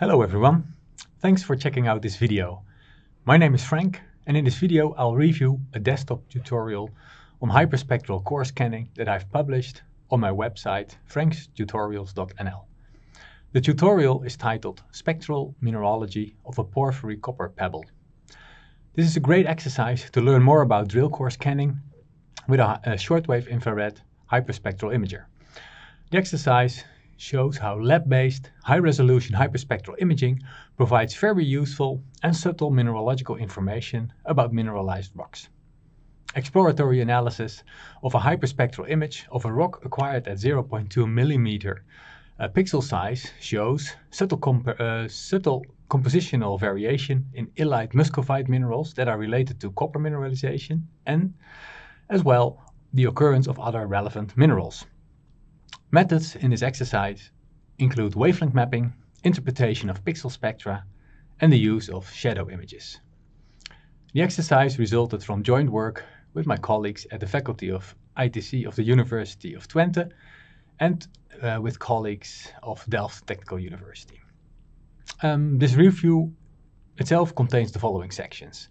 Hello everyone, thanks for checking out this video. My name is Frank and in this video I'll review a desktop tutorial on hyperspectral core scanning that I've published on my website frankstutorials.nl. The tutorial is titled Spectral Mineralogy of a Porphyry Copper Pebble. This is a great exercise to learn more about drill core scanning with a, a shortwave infrared hyperspectral imager. The exercise shows how lab-based, high-resolution hyperspectral imaging provides very useful and subtle mineralogical information about mineralized rocks. Exploratory analysis of a hyperspectral image of a rock acquired at 0.2 millimeter uh, pixel size shows subtle, comp uh, subtle compositional variation in illite muscovite minerals that are related to copper mineralization and as well the occurrence of other relevant minerals. Methods in this exercise include wavelength mapping, interpretation of pixel spectra, and the use of shadow images. The exercise resulted from joint work with my colleagues at the Faculty of ITC of the University of Twente and uh, with colleagues of Delft Technical University. Um, this review itself contains the following sections.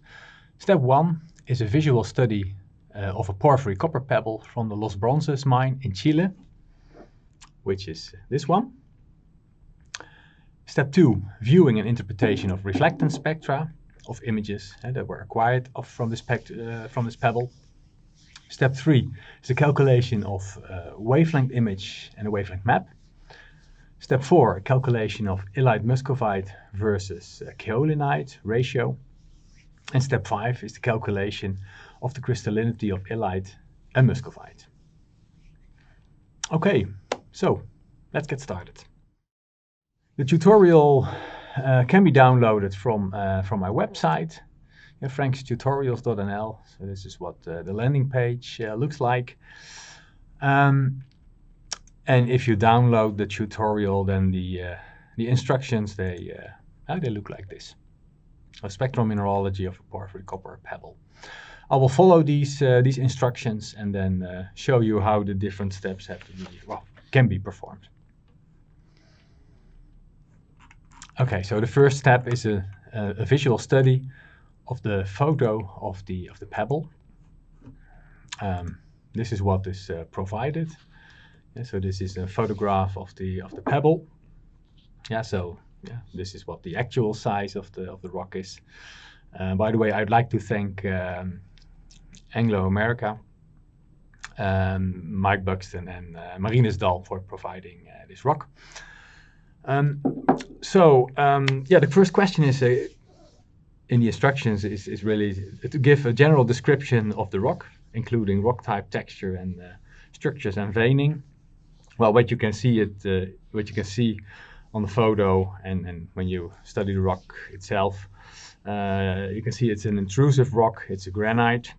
Step 1 is a visual study uh, of a porphyry copper pebble from the Los Bronces mine in Chile which is this one. Step two, viewing and interpretation of reflectance spectra of images uh, that were acquired from, this uh, from this pebble. Step three is the calculation of uh, wavelength image and a wavelength map. Step four, a calculation of illite muscovite versus uh, kaolinite ratio. And step five is the calculation of the crystallinity of illite and muscovite. Okay, so let's get started. The tutorial uh, can be downloaded from, uh, from my website, uh, frankstutorials.nl. So this is what uh, the landing page uh, looks like. Um, and if you download the tutorial, then the, uh, the instructions, they, uh, they look like this. A spectral mineralogy of a porphyry copper pebble. I will follow these, these instructions and then show you how the different steps have to be, well, can be performed. Okay, so the first step is a, a, visual study of the photo of the of the pebble. Um, this is what is uh, provided. Yeah, so this is a photograph of the of the pebble. Yeah, so yeah, this is what the actual size of the of the rock is. Uh, by the way, I'd like to thank um, Anglo America um, Mike Buxton and uh, Marinus for providing uh, this rock. Um, so um, yeah, the first question is uh, in the instructions is, is really to give a general description of the rock, including rock type, texture, and uh, structures and veining. Well, what you can see it, uh, what you can see on the photo, and, and when you study the rock itself, uh, you can see it's an intrusive rock. It's a granite,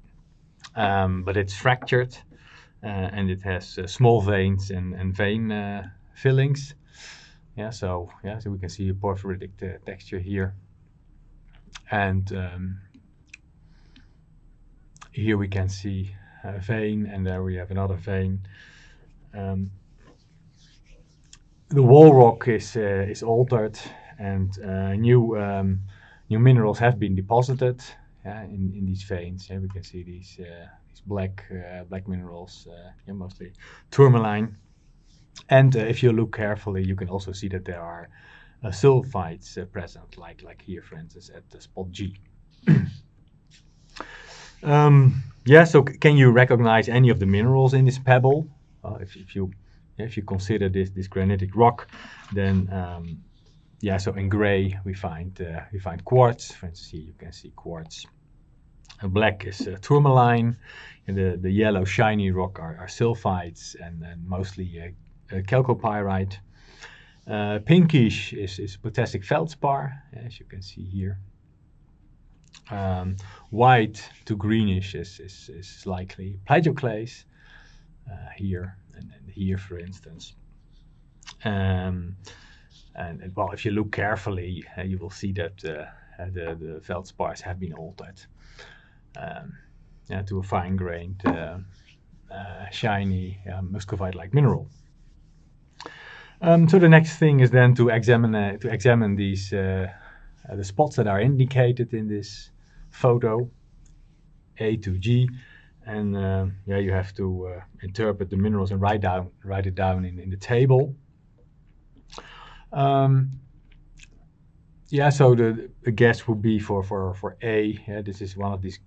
um, but it's fractured. Uh, and it has uh, small veins and, and vein uh, fillings. Yeah, so yeah, so we can see a porphyritic texture here. And um, here we can see a vein, and there we have another vein. Um, the wall rock is uh, is altered, and uh, new um, new minerals have been deposited yeah, in in these veins. Yeah, we can see these uh, these black uh, black minerals, uh, yeah, mostly tourmaline. And uh, if you look carefully, you can also see that there are sulfides present, like like here, for instance, at the spot G. um, yeah, so can you recognize any of the minerals in this pebble? if, if you if you consider this this granitic rock, then um, yeah, so in gray we find uh, we find quartz. For instance, here you can see quartz black is uh, tourmaline, and the, the yellow shiny rock are, are sulfides and, and mostly uh, uh, chalcopyrite. Pinkish is, is potassic feldspar, as you can see here. Um, white to greenish is, is, is likely plagioclase uh, here and, and, here, for instance. Um, and, and, well, if you look carefully, uh, you will see that uh, the, the feldspars have been altered um, to a fine-grained, uh, uh, shiny muscovite-like mineral. Um, so the next thing is then to examine uh, to examine these uh, the spots that are indicated in this photo, A to G, and yeah, you have to interpret the minerals and write down write it down in, in the table. Um, yeah, so the, the guess would be for for for A. Yeah, this is one of these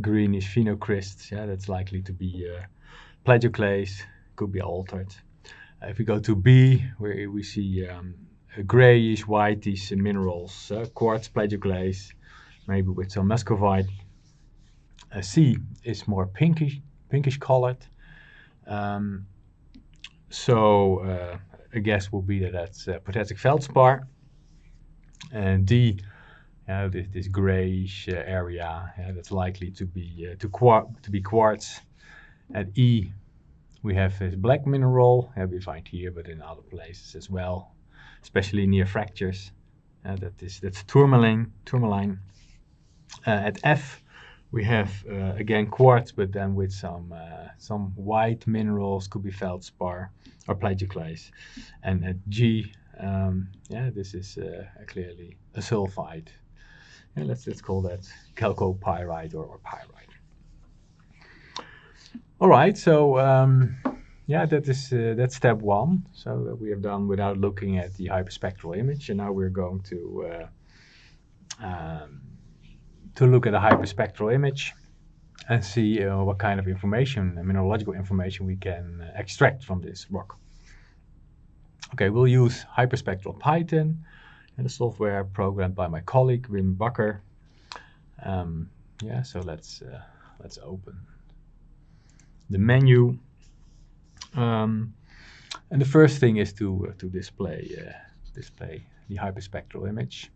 greenish phenocrysts. Yeah, that's likely to be uh, plagioclase. Could be altered. Uh, if we go to B, where we see um, grayish, whitish minerals, uh, quartz, plagioclase, maybe with some muscovite. Uh, C is more pinkish, pinkish colored. Um, so uh, a guess will be that that's uh, potassic feldspar. And D, uh, this, this grayish uh, area yeah, that's likely to be uh, to, to be quartz. At E, we have this black mineral we find here, but in other places as well, especially near fractures. Uh, that is that's tourmaline. Tourmaline. Uh, at F, we have uh, again quartz, but then with some uh, some white minerals, could be feldspar or plagioclase. And at G, um, yeah, this is uh, clearly a sulfide. Yeah, let's let's call that chalcopyrite or, or pyrite. All right, so um, yeah, that is uh, that's step one. So that we have done without looking at the hyperspectral image, and now we're going to uh, um, to look at a hyperspectral image and see uh, what kind of information, mineralogical information, we can uh, extract from this rock. Okay, we'll use Hyperspectral Python and the software programmed by my colleague Wim Bakker. Um, yeah, so let's uh, let's open the menu. Um, and the first thing is to uh, to display uh, display the hyperspectral image.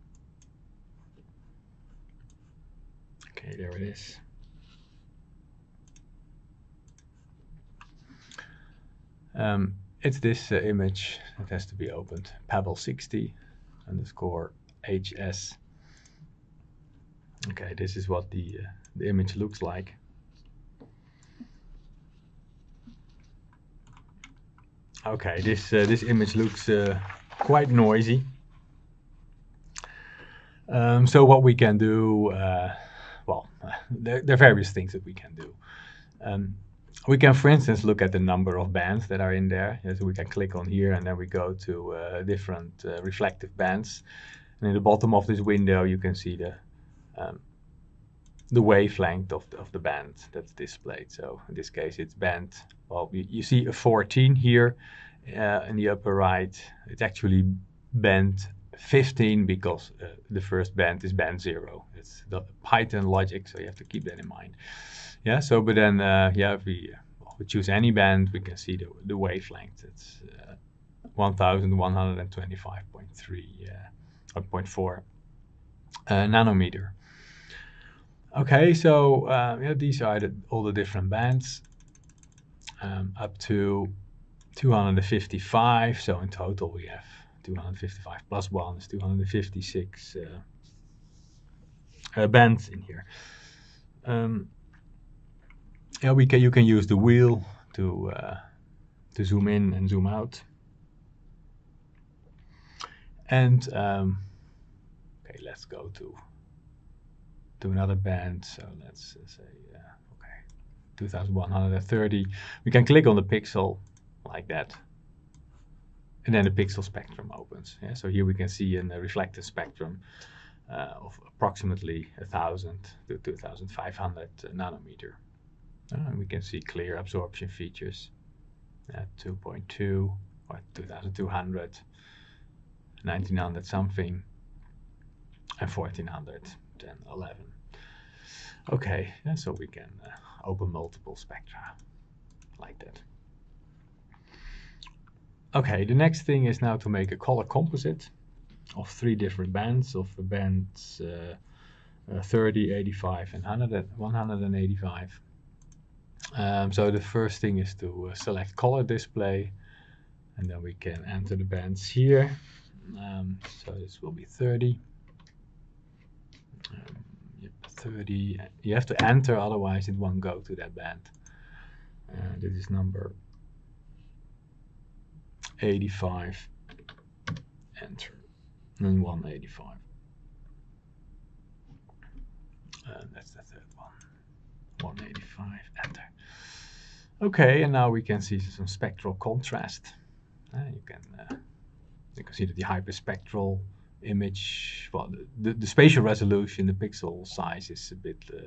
Okay, there it is. Um, it's this uh, image that has to be opened. Pebble 60 underscore HS. Okay, this is what the, uh, the image looks like. Okay, this uh, this image looks uh, quite noisy. Um, so what we can do, uh, well, there, there, are various things that we can do. Um, we can, for instance, look at the number of bands that are in there. So we can click on here and then we go to uh, different uh, reflective bands. And in the bottom of this window, you can see the um, the wavelength of the, of the band that's displayed. So in this case, it's band, well, you, you see a 14 here uh, in the upper right. It's actually band 15 because uh, the first band is band zero. It's the Python logic, so you have to keep that in mind. Yeah, so but then uh, yeah, if we, well, we choose any band, we can see the, the wavelength. It's uh, 1125.3 uh, or 0.4 uh, nanometer. Okay, so uh, yeah, these are the, all the different bands um, up to 255. So in total we have 255 plus 1 is 256 uh, uh, bands in here. Um, yeah, we can. You can use the wheel to uh, to zoom in and zoom out. And um, okay, let's go to to another band. So let's uh, say uh, okay, 2130. We can click on the pixel like that, and then the pixel spectrum opens. Yeah, so here we can see a reflective spectrum of approximately 1000 to 2500 nanometer. Uh, and we can see clear absorption features at 2.2 or 2200, 1900 something, and 1400, then 11. Okay, yeah, so we can uh, open multiple spectra like that. Okay, the next thing is now to make a color composite of three different bands of bands uh, uh, 30, 85 and 100, 185. Um, so the first thing is to uh, select color display and then we can enter the bands here. Um, so this will be 30. Um, yep, 30. You have to enter, otherwise it won't go to that band. Uh, this is number 85, enter, and 185. And that's the third one, 185, enter. Okay, and now we can see some spectral contrast. Uh, you can uh, you can see that the hyperspectral image, well, the, the, the, spatial resolution, the pixel size is a bit, uh,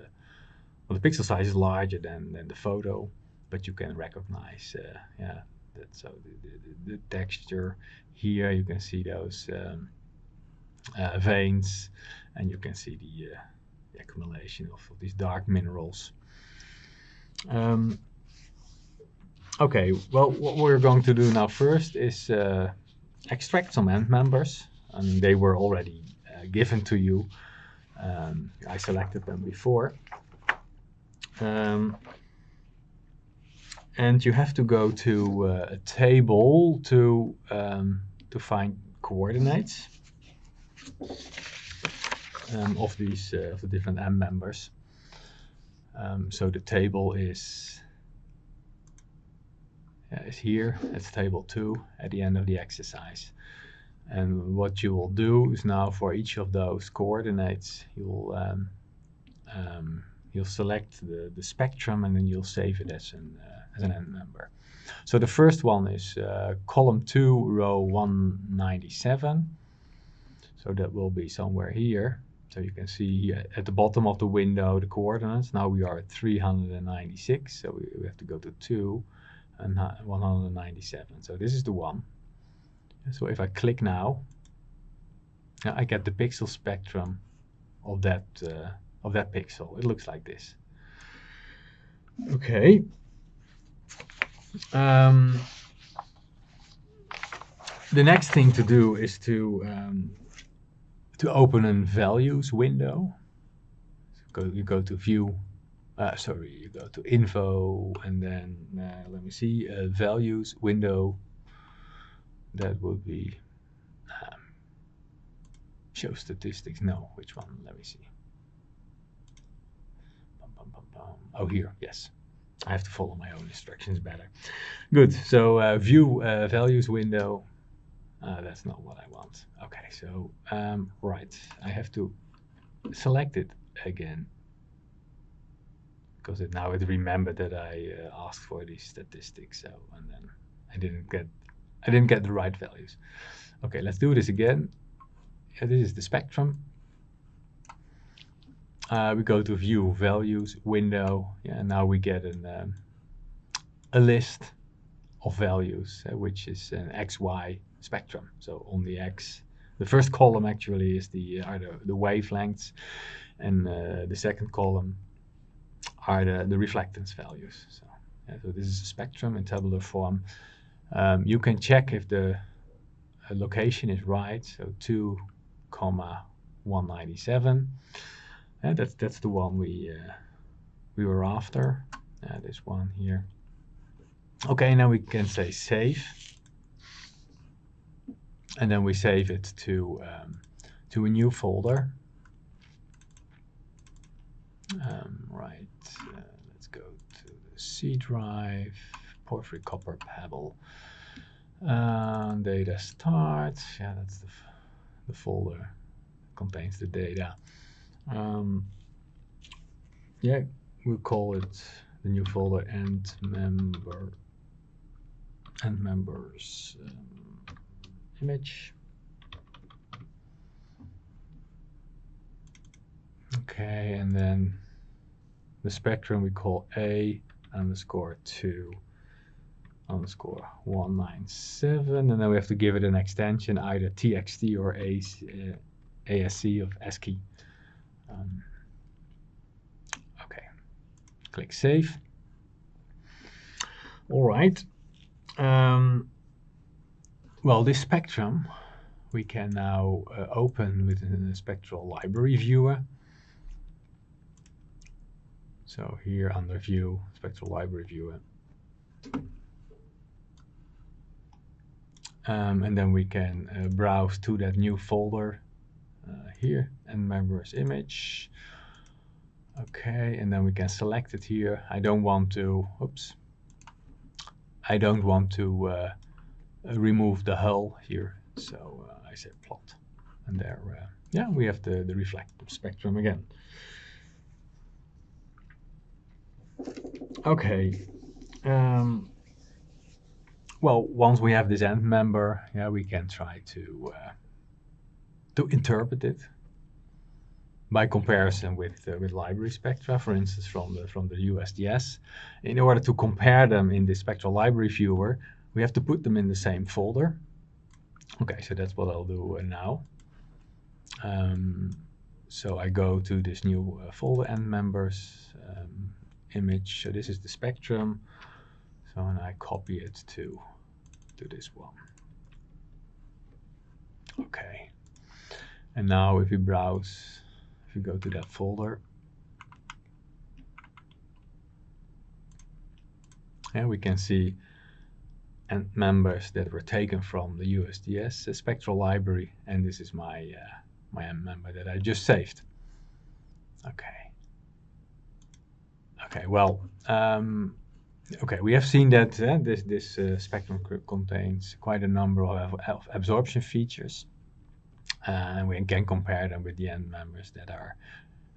well, the pixel size is larger than, than the photo, but you can recognize, uh, yeah, that so the, the, the, texture here you can see those um, uh, veins, and you can see the, uh, the accumulation of, of, these dark minerals. Um, okay, well, what we're going to do now first is uh, extract some end members. I mean, they were already uh, given to you. Um, I selected them before. Um, and you have to go to uh, a table to um, to find coordinates um, of these uh, of the different end members. Um, so the table is is here. It's table two at the end of the exercise. And what you will do is now for each of those coordinates, you'll um, um, you'll select the, the spectrum and then you'll save it as an uh, as an end member. So the first one is uh, column 2, row 197. So that will be somewhere here. So you can see at the bottom of the window the coordinates. Now we are at 396, so we, we have to go to 2 and 197. So this is the one. So if I click now, I get the pixel spectrum of that uh, of that pixel. It looks like this. Okay. Um, the next thing to do is to um, to open a values window. So go, you go to view, uh, sorry, you go to info and then uh, let me see, values window. That would be um, show statistics. No, which one? Let me see. Bum, bum, bum, oh, here, yes. I have to follow my own instructions better. Good. So uh, view uh, values window. Uh, that's not what I want. Okay. So um, right, I have to select it again because it, now it remembered that I uh, asked for these statistics. So and then I didn't get I didn't get the right values. Okay. Let's do this again. Yeah, this is the spectrum uh, we go to view values window yeah now we get an um, a list of values uh, which is an xy spectrum. So on the x the first column actually is the are the, the wavelengths and uh, the second column are the, the reflectance values. So, yeah, so this is a spectrum in tabular form. Um, you can check if the uh, location is right. So 2 comma 197 yeah, that's that's the one we uh, we were after. Uh, this one here. Okay, now we can say save, and then we save it to um, to a new folder. Um, right, uh, let's go to the C drive, porphyry copper pebble, uh, data start. Yeah, that's the the folder contains the data. Um, yeah, we'll call it the new folder end member end members um, image. Okay, and then the spectrum we call A underscore 2 underscore 197 and then we have to give it an extension either txt or AC, uh, ASC of ASCII. Um, okay, click Save. All right. Um, well, this spectrum we can now uh, open within the spectral library viewer. So here under View, Spectral Library Viewer. Um, and then we can uh, browse to that new folder uh, here end members image. Okay, and then we can select it here. I don't want to, oops, I don't want to uh, remove the hull here. So uh, I say plot, and there, uh, yeah, we have the, the reflective spectrum again. Okay. Um, well, once we have this end member, yeah, we can try to uh, to interpret it by comparison with uh, with library spectra, for instance, from the from the USGS. In order to compare them in the spectral library viewer, we have to put them in the same folder. Okay, so that's what I'll do uh, now. Um, so I go to this new uh, folder end members um, image. So this is the spectrum. So and I copy it to to this one. Okay. And now if we browse, if we go to that folder, and we can see end members that were taken from the USGS spectral library, and this is my uh, my member that I just saved. Okay. Okay. Well. Um, okay, we have seen that uh, this this uh, spectrum contains quite a number of, of absorption features, uh, and we can compare them with the end members that are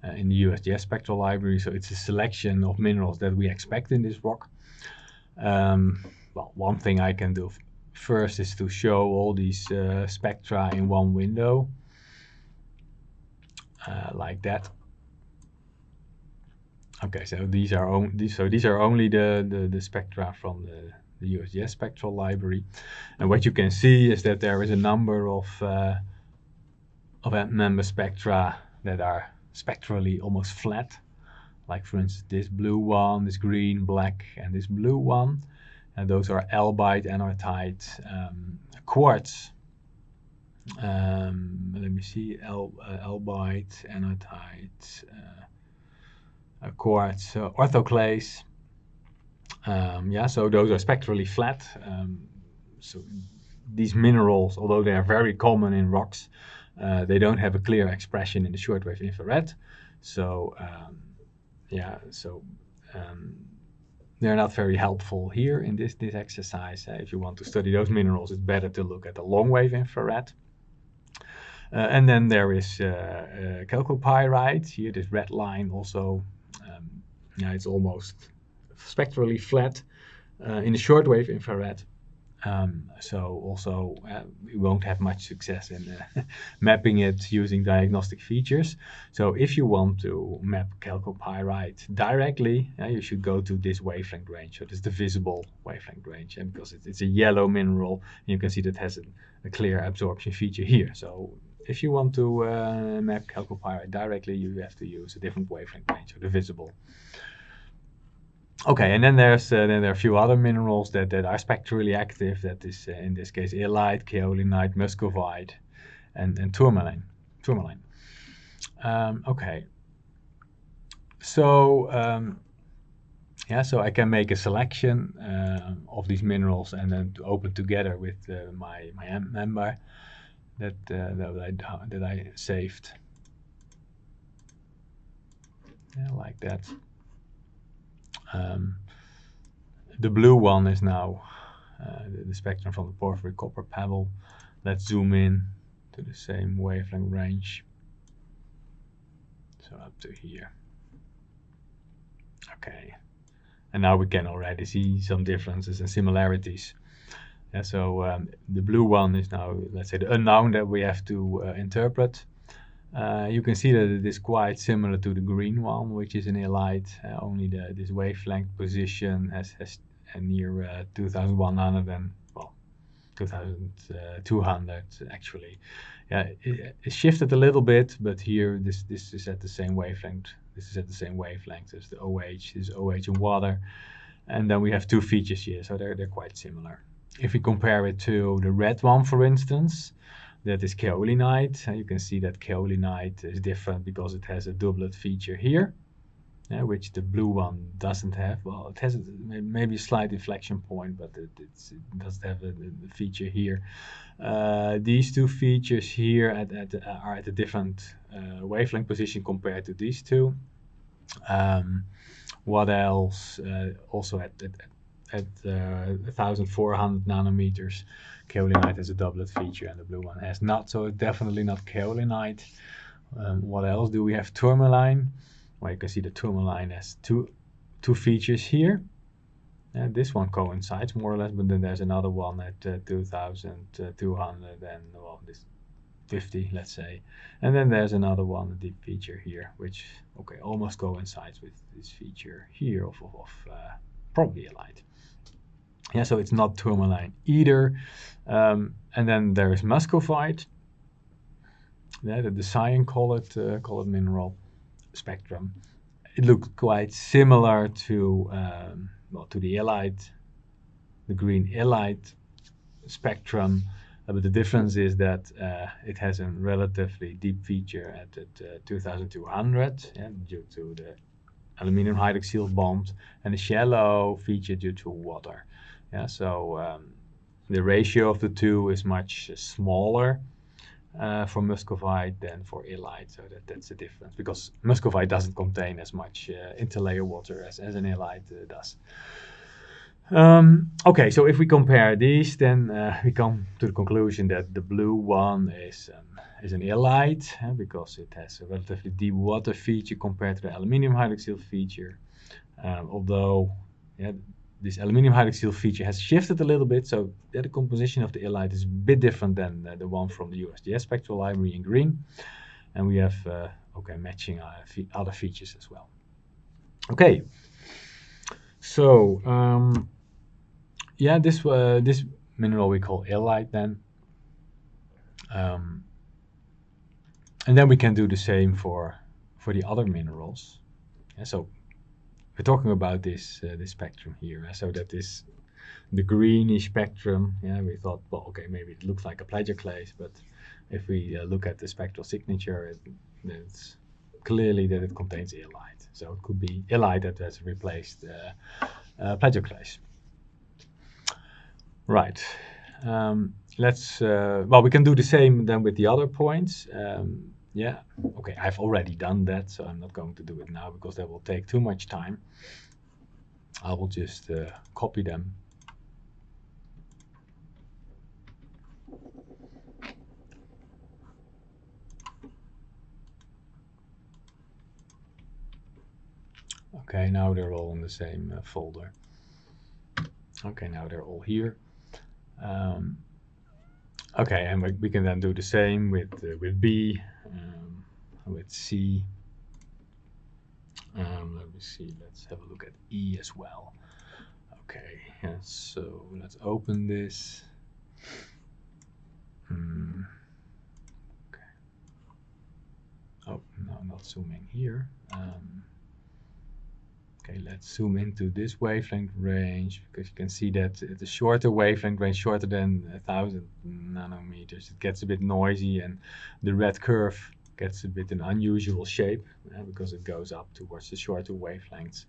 uh, in the USGS spectral library. So it's a selection of minerals that we expect in this rock. Um, well, one thing I can do first is to show all these uh, spectra in one window, uh, like that. Okay, so these are these, so these are only the, the, the spectra from the, the USGS spectral library, and what you can see is that there is a number of uh, of member spectra that are spectrally almost flat, like for instance this blue one, this green, black, and this blue one and those are albite, anorthite, um, quartz. Um, let me see, Al, uh, albite, anorthite, uh, uh, quartz, uh, orthoclase. Um, yeah, so those are spectrally flat. Um, so these minerals, although they are very common in rocks, uh, they don't have a clear expression in the shortwave infrared. So um, yeah, so um, they're not very helpful here in this, this exercise. Uh, if you want to study those minerals, it's better to look at the long wave infrared. Uh, and then there is uh, uh, chalcopyrite. Here, this red line also, um, yeah, it's almost spectrally flat. Uh, in the shortwave infrared, um, so also uh, we won't have much success in uh, mapping it using diagnostic features. So if you want to map chalcopyrite directly, uh, you should go to this wavelength range. So this is the visible wavelength range, and because it, it's a yellow mineral, you can see that has a, a, clear absorption feature here. So if you want to uh, map chalcopyrite directly, you have to use a different wavelength range, so the visible. Okay, and then there's uh, then there are a few other minerals that, that are spectrally active. That is uh, in this case illite, kaolinite, muscovite, and and tourmaline. Tourmaline. Um, okay. So um, yeah, so I can make a selection uh, of these minerals and then to open together with uh, my my member that uh, that I that I saved. Yeah, like that. Um, the blue one is now uh, the, the, spectrum from the porphyry copper pebble. Let's zoom in to the same wavelength range. So up to here. Okay. And now we can already see some differences and similarities. Yeah, so um, the blue one is now, let's say, the unknown that we have to uh, interpret. Uh, you can see that it is quite similar to the green one, which is an illite. Uh, only the, this wavelength position has, has near uh, 2100 and well 2200 actually. Yeah, it, it, shifted a little bit, but here this this is at the same wavelength. This is at the same wavelength as the OH. This is OH in water, and then we have two features here, so they're they're quite similar. If we compare it to the red one, for instance, that is kaolinite. And you can see that kaolinite is different because it has a doublet feature here, uh, which the blue one doesn't have. Well, it has a, maybe a slight inflection point, but it, it doesn't have a, a feature here. Uh, these two features here at, at, are at a different uh, wavelength position compared to these two. Um, what else? Uh, also at, at at uh, 1400 nanometers, kaolinite has a doublet feature and the blue one has not, so it's definitely not kaolinite. Um, what else do we have? Tourmaline. Well, you can see the tourmaline has two two features here. And this one coincides more or less, but then there's another one at uh, 2200 and well, this 50, let's say. And then there's another one, deep feature here, which okay almost coincides with this feature here of, of, of uh, probably illite. Yeah, so it's not tourmaline either. Um, and then there is muscovite, yeah, the, the cyan colored, uh, colored mineral spectrum. It looks quite similar to um, well, to the illite, the green illite spectrum, uh, but the difference is that uh, it has a relatively deep feature at, at uh, 2200 yeah, due to the aluminum hydroxyl bond and a shallow feature due to water. Yeah, so um, the ratio of the two is much smaller uh, for muscovite than for illite. So that, that's the difference because muscovite doesn't contain as much uh, interlayer water as, as an illite uh, does. Um, okay, so if we compare these, then uh, we come to the conclusion that the blue one is um, is an illite uh, because it has a relatively deep water feature compared to the aluminium hydroxyl feature. Um, although yeah, this aluminium hydroxyl feature has shifted a little bit, so the composition of the illite is a bit different than uh, the one from the USGS spectral library in green. And we have, uh, okay, matching fe other features as well. Okay, so um, yeah, this uh, this mineral we call illite then. Um, and then we can do the same for for the other minerals. Yeah, so we're talking about this uh, this spectrum here. Uh, so that is the greenish spectrum. Yeah, we thought, well, okay, maybe it looks like a plagioclase, but if we uh, look at the spectral signature, it, it's clearly that it contains illite. So it could be illite that has replaced uh, plagioclase. Right. Um, let's, uh, well, we can do the same then with the other points. Um, yeah, okay, I've already done that, so I'm not going to do it now because that will take too much time. I will just uh, copy them. Okay, now they're all in the same uh, folder. Okay, now they're all here. Um, okay, and we, we, can then do the same with uh, with B, um, with C. Um, let me see, let's have a look at E as well. Okay, yeah, so let's open this. Hmm. Okay. Oh, no, not zooming here. Um, Okay, let's zoom into this wavelength range because you can see that a shorter wavelength range, shorter than a thousand nanometers. It gets a bit noisy and the red curve gets a bit an unusual shape uh, because it goes up towards the shorter wavelengths.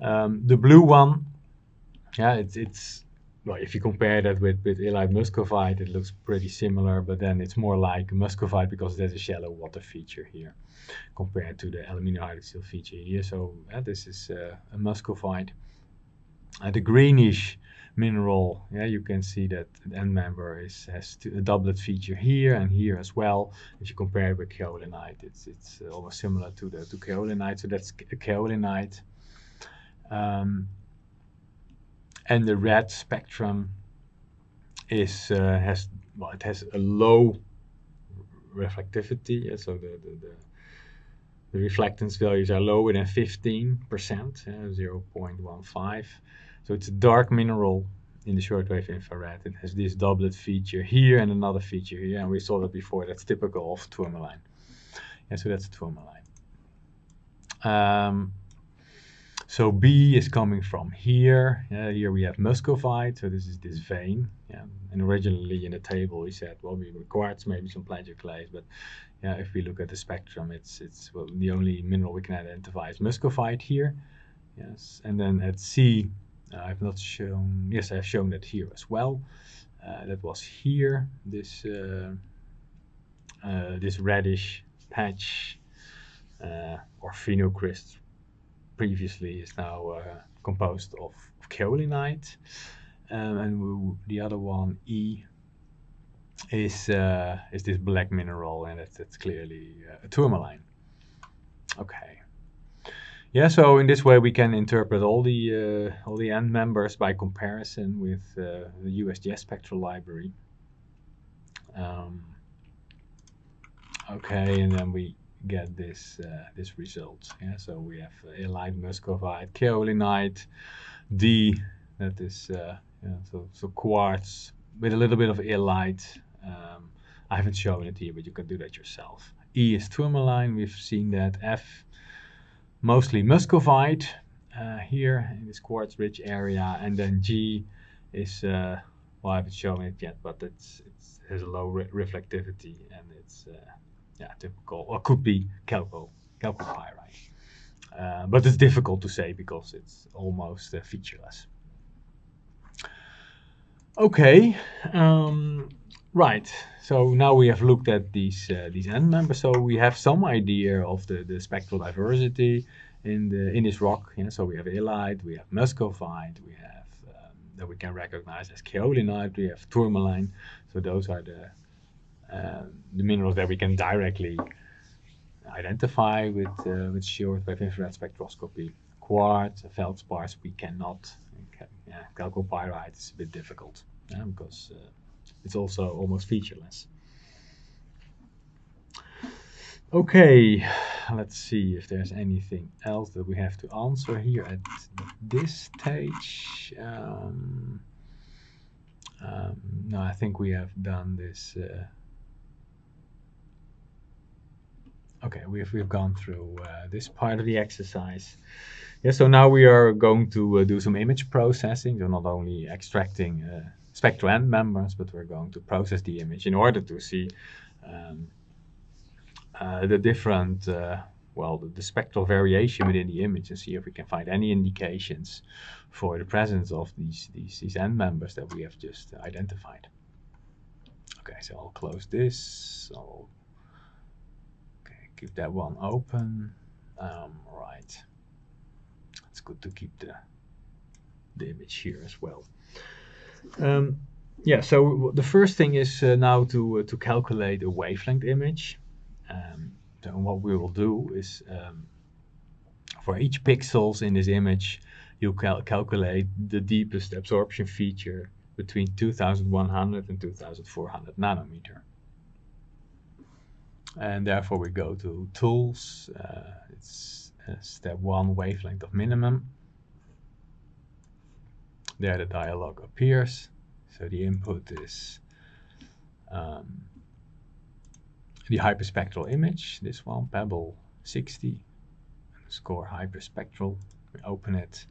Um, the blue one, yeah, it's, it's well, if you compare that with, with illite muscovite, it looks pretty similar, but then it's more like muscovite because there's a shallow water feature here compared to the aluminum hydroxyl feature here. So uh, this is uh, a muscovite. Uh, the greenish mineral, yeah, you can see that the end member is has a doublet feature here and here as well. If you compare it with kaolinite, it's it's almost similar to the to kaolinite. So that's kaolinite. Um, and the red spectrum is uh, has well, it has a low reflectivity, yeah, so the, the, the, the, reflectance values are lower than 15%, uh, 0.15. So it's a dark mineral in the shortwave infrared. It has this doublet feature here and another feature here, and we saw that before. That's typical of tourmaline. Yeah, so that's tourmaline. Um, so B is coming from here. Uh, here we have muscovite, so this is this vein. Yeah. And originally in the table we said, well, we required maybe some plagioclase, but yeah, if we look at the spectrum, it's it's well, the only mineral we can identify is muscovite here. Yes, and then at C, uh, I've not shown. Yes, I've shown that here as well. Uh, that was here. This uh, uh, this reddish patch uh, or phenocryst previously is now uh, composed of of kaolinite. Um, and the other one, E, is uh, is this black mineral, and it's, it's clearly uh, a tourmaline. Okay. Yeah, so in this way we can interpret all the uh, all the end members by comparison with uh, the USGS spectral library. Um, okay, and then we get this uh, this result. Yeah, so we have illite, muscovite, kaolinite, D. That is uh, yeah, so so quartz with a little bit of illite. Um, I haven't shown it here, but you can do that yourself. E is tourmaline. We've seen that. F mostly muscovite uh, here in this quartz rich area, and then G is uh, well, I haven't shown it yet, but it's, it's has a low re reflectivity and it's uh, yeah typical or could be chalco chalcopyrite, uh, but it's difficult to say because it's almost uh, featureless. Okay, um, right. So now we have looked at these uh, these end members, so we have some idea of the, the spectral diversity in the in this rock. Know, so we have illite, we have muscovite, we have um, that we can recognize as kaolinite, we have tourmaline. So those are the the minerals that we can directly identify with uh, with short wave infrared spectroscopy. Quartz, feldspars, we cannot yeah, chalcopyrite is a bit difficult yeah, because uh, it's also almost featureless. Okay, let's see if there's anything else that we have to answer here at this stage. Um, um, no, I think we have done this. Uh, okay, we've we've gone through uh, this part of the exercise. Yeah, so now we are going to uh, do some image processing. So not only extracting uh, spectral end members, but we're going to process the image in order to see um, uh, the different, uh, well, the, the, spectral variation within the image and see if we can find any indications for the presence of these, these, these end members that we have just identified. Okay, so I'll close this. I'll keep that one open. Um, right it's good to keep the, the image here as well. Um, yeah, so the first thing is uh, now to, uh, to calculate a wavelength image. Um, so what we will do is um, for each pixels in this image, you cal calculate the deepest absorption feature between 2100 and 2400 nanometer. And therefore we go to tools, uh, it's step one wavelength of minimum. There the dialog appears. So the input is um, the hyperspectral image, this one, Pebble 60, score hyperspectral. We open it.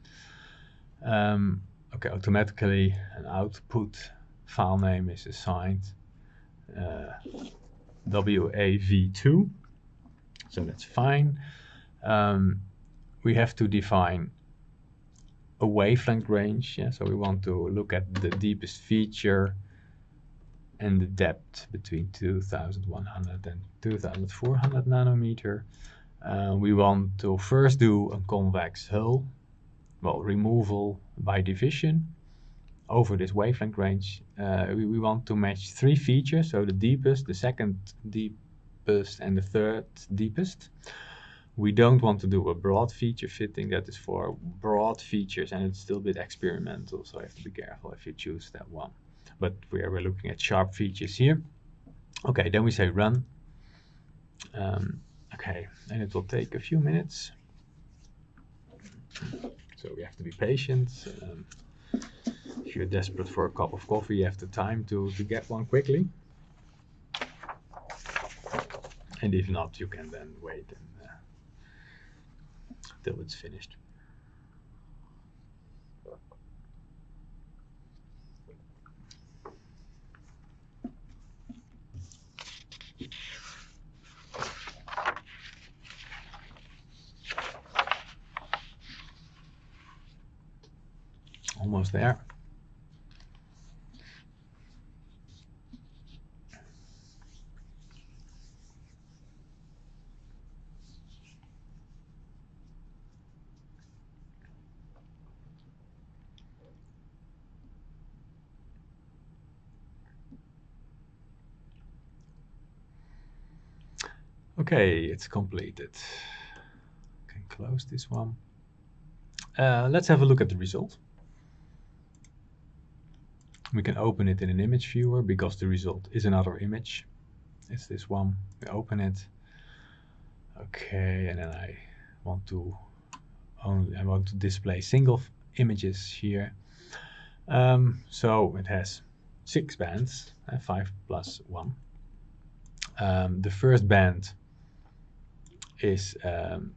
Um, okay, automatically an output file name is assigned uh, WAV2, so that's fine um, we have to define a wavelength range. Yeah? So we want to look at the deepest feature and the depth between 2100 and 2400 nanometer. Uh, we want to first do a convex hull, well, removal by division over this wavelength range. Uh, we, we want to match three features, so the deepest, the second deepest, and the third deepest. We don't want to do a broad feature fitting that is for broad features and it's still a bit experimental. So you have to be careful if you choose that one. But we're, we're looking at sharp features here. Okay then we say run. Um, okay and it will take a few minutes. So we have to be patient. Um, if you're desperate for a cup of coffee you have the time to, to get one quickly and if not you can then wait and uh, till it's finished. Almost there. Okay, it's completed. Can close this one. Uh, let's have a look at the result. We can open it in an image viewer because the result is another image. It's this one. We open it. Okay, and then I want to only I want to display single images here. Um, so it has six bands, uh, five plus one. Um, the first band is um,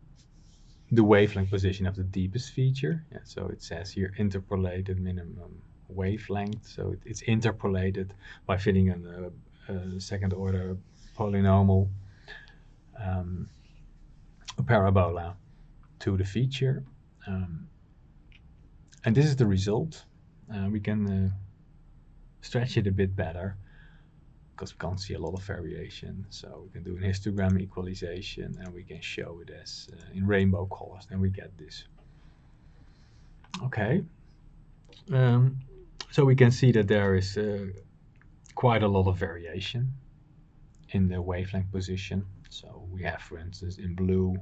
the wavelength position of the deepest feature. Yeah, so it says here interpolated minimum wavelength. So it, it's interpolated by fitting a, a second order polynomial um, a parabola to the feature. Um, and this is the result. Uh, we can uh, stretch it a bit better because we can't see a lot of variation. So we can do an histogram equalization and we can show it as uh, in rainbow colors. and we get this. Okay. Um, so we can see that there is uh, quite a lot of variation in the wavelength position. So we have, for instance, in blue,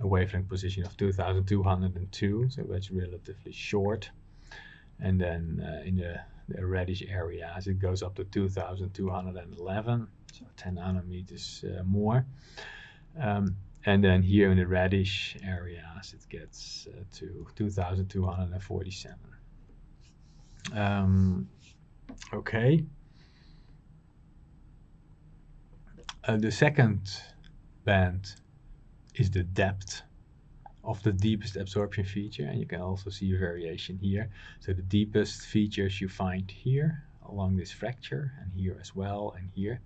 a wavelength position of 2202, so that's relatively short. And then uh, in the, the, reddish areas, it goes up to 2211, so 10 nanometers uh, more. Um, and then here in the reddish areas, it gets uh, to 2247. Um, okay. Uh, the second band is the depth of the deepest absorption feature and you can also see a variation here. So the deepest features you find here along this fracture and here as well and here.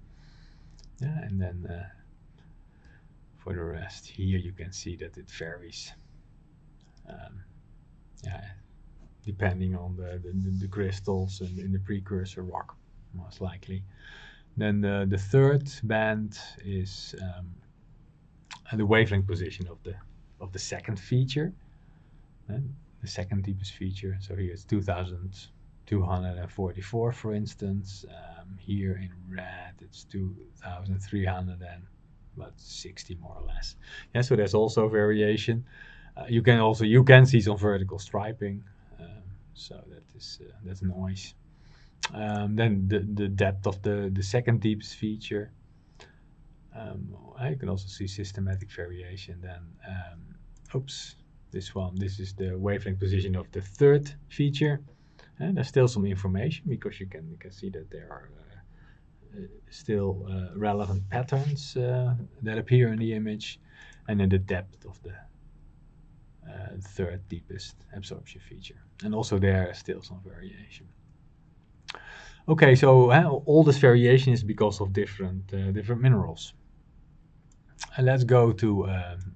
Yeah, and then uh, for the rest here you can see that it varies. Um, yeah, depending on the, the, the crystals and in the precursor rock most likely. Then the, the third band is um, the wavelength position of the of the second feature, and the second deepest feature. So here it's 2244, for instance. Um, here in red it's 2360 more or less. Yeah, so there's also variation. Uh, you can also you can see some vertical striping, um, so that is uh, that's noise. Um, then the, the depth of the, the second deepest feature. Um, you can also see systematic variation then. Um, oops, this one, this is the wavelength position of the third feature. And there's still some information because you can, you can see that there are uh, uh, still uh, relevant patterns uh, that appear in the image. And then the depth of the uh, third deepest absorption feature. And also there is still some variation. Okay, so uh, all this variation is because of different different minerals. And let's go to um,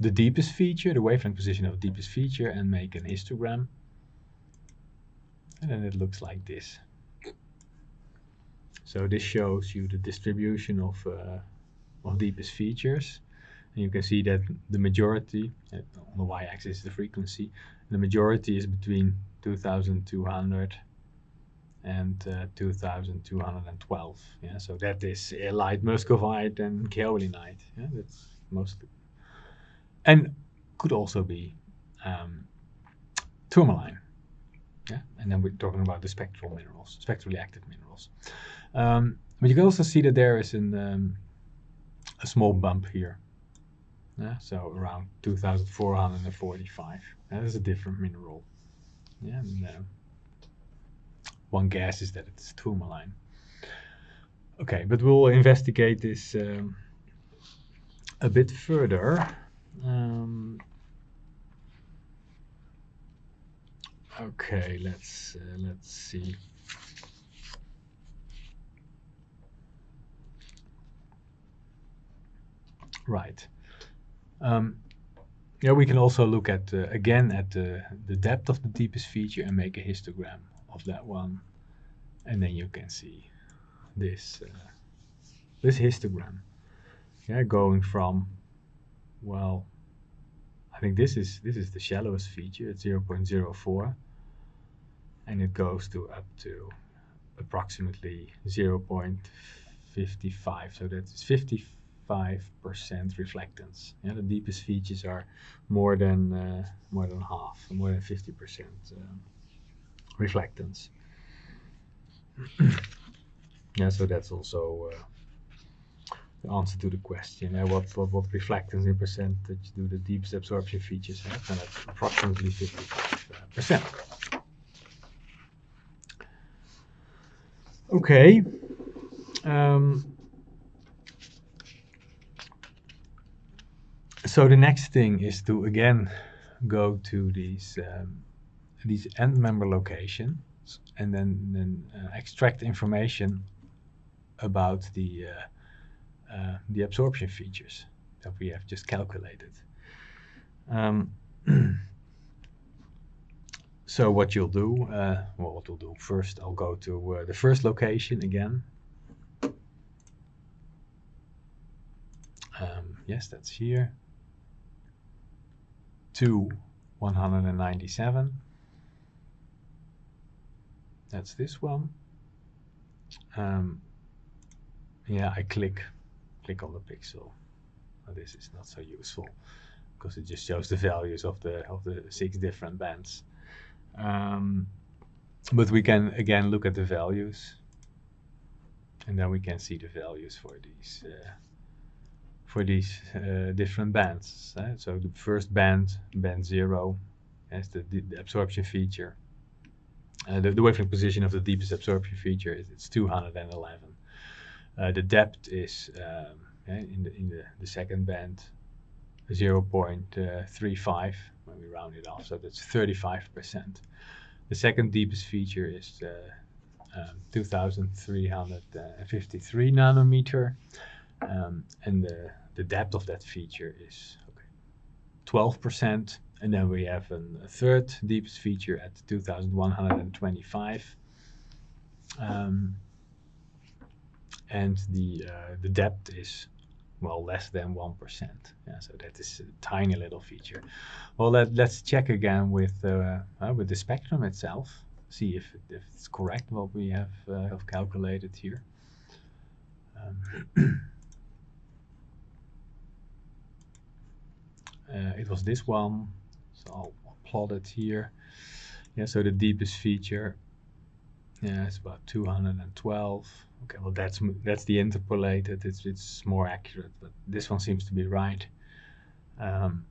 the deepest feature, the wavelength position of the deepest feature, and make an histogram. And then it looks like this. So this shows you the distribution of uh, of deepest features. And you can see that the majority, uh, on the y-axis is the frequency, the majority is between 2200 and uh, 2212. Yeah, so that is illite muscovite and kaolinite. Yeah, that's mostly, and could also be um, tourmaline. Yeah, and then we're talking about the spectral minerals, spectrally active minerals. Um, but you can also see that there is an, um, a small bump here. Yeah, so around 2445. That is a different mineral. Yeah, and, uh, one guess is that it's tourmaline. Okay, but we'll investigate this um, a bit further. Um, okay, let's uh, let's see. Right. Um, yeah, we can also look at uh, again at the, the depth of the deepest feature and make a histogram of that one and then you can see this uh, this histogram yeah going from well I think this is this is the shallowest feature at 0.04 and it goes to up to approximately 0.55 so that's 55 percent reflectance. Yeah, the deepest features are more than uh, more than half, more than 50% uh, reflectance. yeah, so that's also uh, the answer to the question. Uh, what, what what reflectance in percentage do the deepest absorption features have? And that's approximately 55%. Okay. Um, so the next thing is to again go to these um, these end member locations and then then uh, extract information about the uh, uh, the absorption features that we have just calculated. Um, so what you'll do, uh, well, what we'll do first, I'll go to uh, the first location again. Um, yes, that's here. To 197. That's this one. Um, yeah, I click click on the pixel. this is not so useful because it just shows the values of the of the six different bands. Um, but we can again look at the values and then we can see the values for these uh, for these uh, different bands. Uh, so the first band, band zero, has the, the absorption feature. Uh, the, the, wavelength position of the deepest absorption feature is it's 211. Uh, the depth is um, in the in the, the second band 0.35 when we round it off, so that's 35%. The second deepest feature is uh, um, 2353 nanometer, um, and the, the depth of that feature is okay, 12%. And then we have an, a third deepest feature at 2125. Um, and the uh, the depth is well less than 1%. Yeah, so that is a tiny little feature. Well, let, let's check again with, uh, uh, with the spectrum itself, see if, if it's correct what we have, uh, have calculated here. Um, uh, it was this one, so I'll plot it here. Yeah, so the deepest feature, yeah, it's about 212 Okay, well that's that's the interpolated. It's it's more accurate, but this one seems to be right. Um,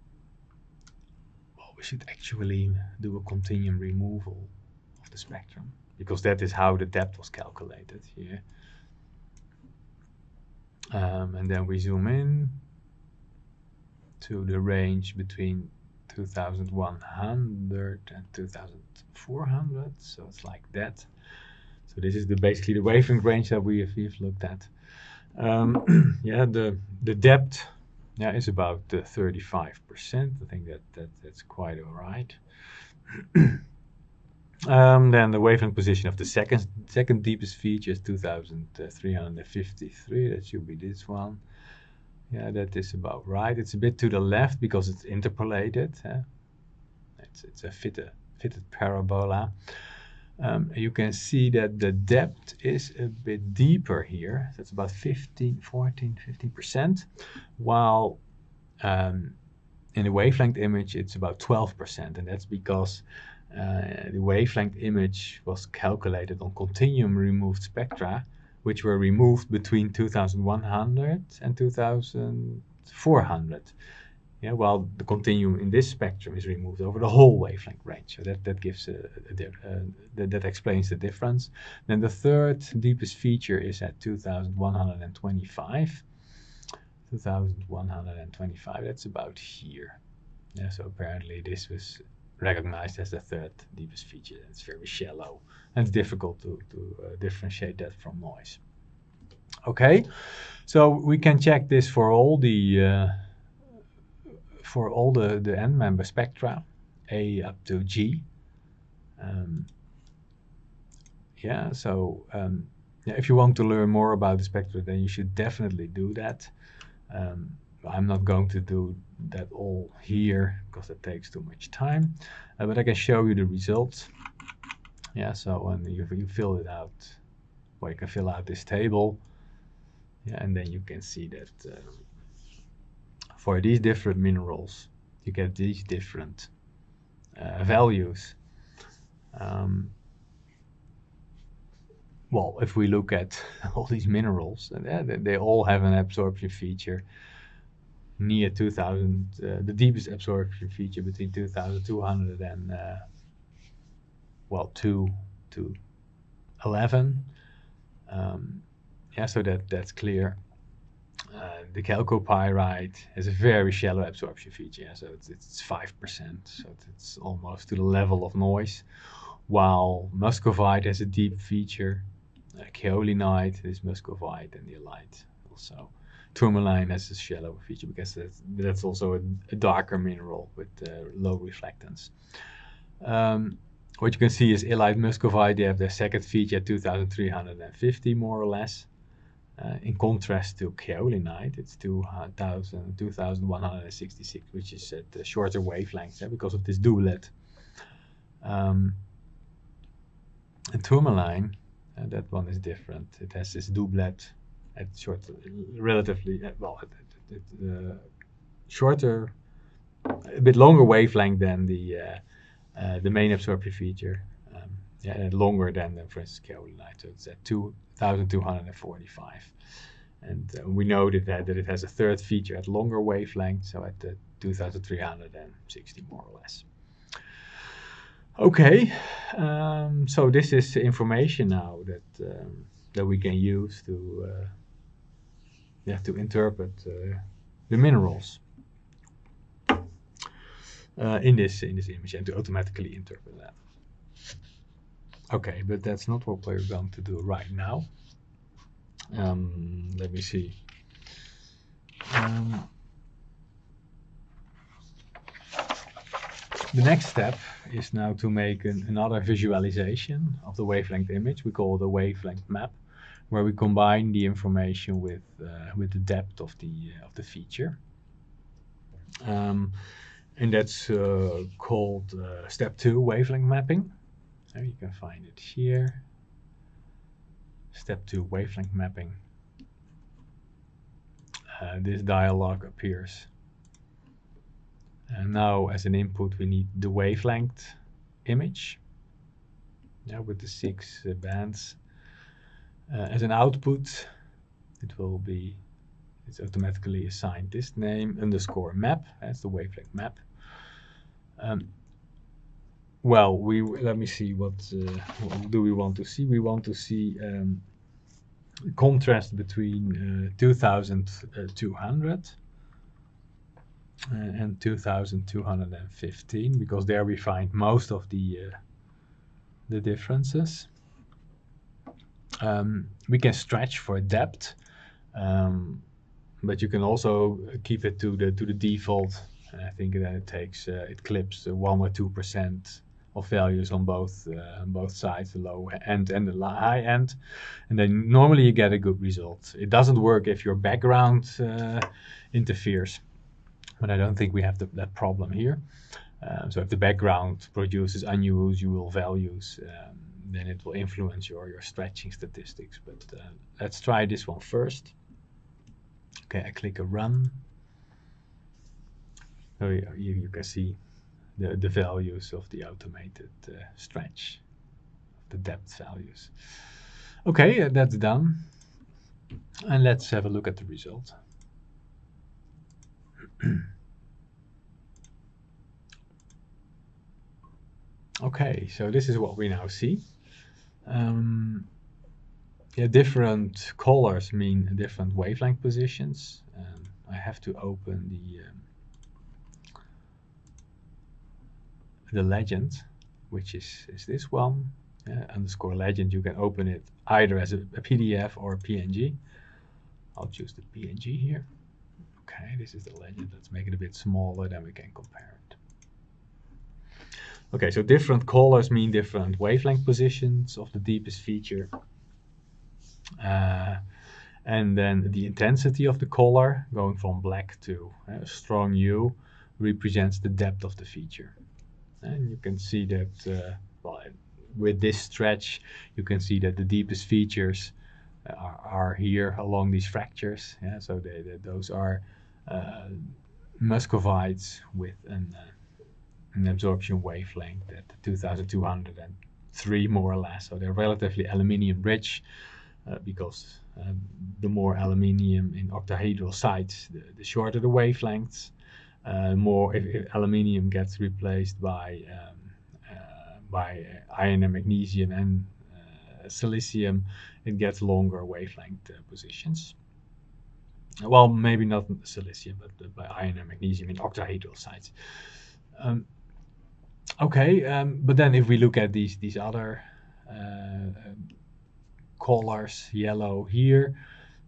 well, we should actually do a continuum removal of the spectrum because that is how the depth was calculated here. Um, and then we zoom in to the range between 2100 and 2400 so it's like that so this is the basically the wavelength range that we have, we've looked at. Um, yeah, the the depth yeah is about uh, 35 percent. I think that, that that's quite all right. um, then the wavelength position of the second second deepest feature is 2353. That should be this one. Yeah, that is about right. It's a bit to the left because it's interpolated. It's it's a fitted fitted parabola um, you can see that the depth is a bit deeper here. It's about 15, 14, 15%, while um, in the wavelength image it's about 12%, and that's because uh, the wavelength image was calculated on continuum removed spectra, which were removed between 2100 and 2400 yeah, while the continuum in this spectrum is removed over the whole wavelength range. So that, that gives a, a, a uh, that, that explains the difference. Then the third deepest feature is at 2125. 2125, that's about here. Yeah, so apparently this was recognized as the third deepest feature. It's very shallow and it's difficult to, to uh, differentiate that from noise. Okay, so we can check this for all the uh, for all the, the end member spectra, A up to G. Um, yeah, so um, yeah, if you want to learn more about the spectra, then you should definitely do that. Um, I'm not going to do that all here because it takes too much time, uh, but I can show you the results. Yeah, so when you, you fill it out, well, you can fill out this table, yeah, and then you can see that uh, for these different minerals, you get these different uh, values. Um, well, if we look at all these minerals, they, they all have an absorption feature near 2000, uh, the deepest absorption feature between 2200 and, uh, well, 2 to 11. Um, yeah, so that, that's clear. Uh, the chalcopyrite has a very shallow absorption feature, so it's, it's 5%, so it's almost to the level of noise, while muscovite has a deep feature, uh, kaolinite is muscovite and illite also. Tourmaline has a shallow feature because that's, that's also a, a, darker mineral with uh, low reflectance. Um, what you can see is illite muscovite, they have their second feature at 2350 more or less. Uh, in contrast to kaolinite, it's 2000, 2166, which is at shorter wavelength yeah, because of this doublet. Um, and tourmaline, uh, that one is different. It has this doublet at short, relatively, uh, well, uh, shorter, a bit longer wavelength than the uh, uh, the main absorption feature. Yeah, longer than, the instance kaolinite. So it's at 2245. And uh, we know that, that it has a third feature at longer wavelength, so at the 2360 more or less. Okay, um, so this is information now that um, that we can use to uh, yeah to interpret uh, the minerals uh, in this in this image and to automatically interpret that. Okay, but that's not what we're going to do right now. Um, let me see. Um, the next step is now to make an, another visualization of the wavelength image. We call a wavelength map, where we combine the information with uh, with the depth of the uh, of the feature. Um, and that's uh, called uh, step two wavelength mapping. So you can find it here. Step two wavelength mapping. Uh, this dialog appears. And now as an input we need the wavelength image yeah, with the six uh, bands. Uh, as an output it will be it's automatically assigned this name underscore map that's the wavelength map um, well, we let me see what, uh, what, do we want to see. We want to see um, contrast between uh, 2200 uh, and 2215 because there we find most of the uh, the differences. Um, we can stretch for depth, um, but you can also keep it to the to the default I think that it takes uh, it clips one or two percent of values on both uh, on both sides, the low end and the high end, and then normally you get a good result. It doesn't work if your background uh, interferes, but I don't think we have the, that problem here. Um, so if the background produces unusual values, um, then it will influence your, your stretching statistics. But uh, let's try this one first. Okay, I click a run. Yeah, you, you can see the, the values of the automated uh, stretch, the depth values. Okay, uh, that's done. And let's have a look at the result. okay, so this is what we now see. Um, yeah, different colors mean different wavelength positions. Um, I have to open the um, the legend, which is, is this one, uh, underscore legend. You can open it either as a, a, PDF or a PNG. I'll choose the PNG here. Okay, this is the legend. Let's make it a bit smaller, then we can compare it. Okay, so different colors mean different wavelength positions of the deepest feature. Uh, and then the intensity of the color, going from black to uh, strong hue, represents the depth of the feature and you can see that uh, well, with this stretch you can see that the deepest features are, are here along these fractures yeah so they, they, those are uh, muscovites with an, uh, an absorption wavelength at 2203 more or less. So they're relatively aluminium rich uh, because um, the more aluminium in octahedral sites, the, the shorter the wavelengths. Uh, more if, if, aluminium gets replaced by um, uh, by iron and magnesium and uh, silicium, it gets longer wavelength uh, positions. Well, maybe not silicium, but by iron and magnesium in octahedral sites. Um, okay, um, but then if we look at these these other uh, colors, yellow here,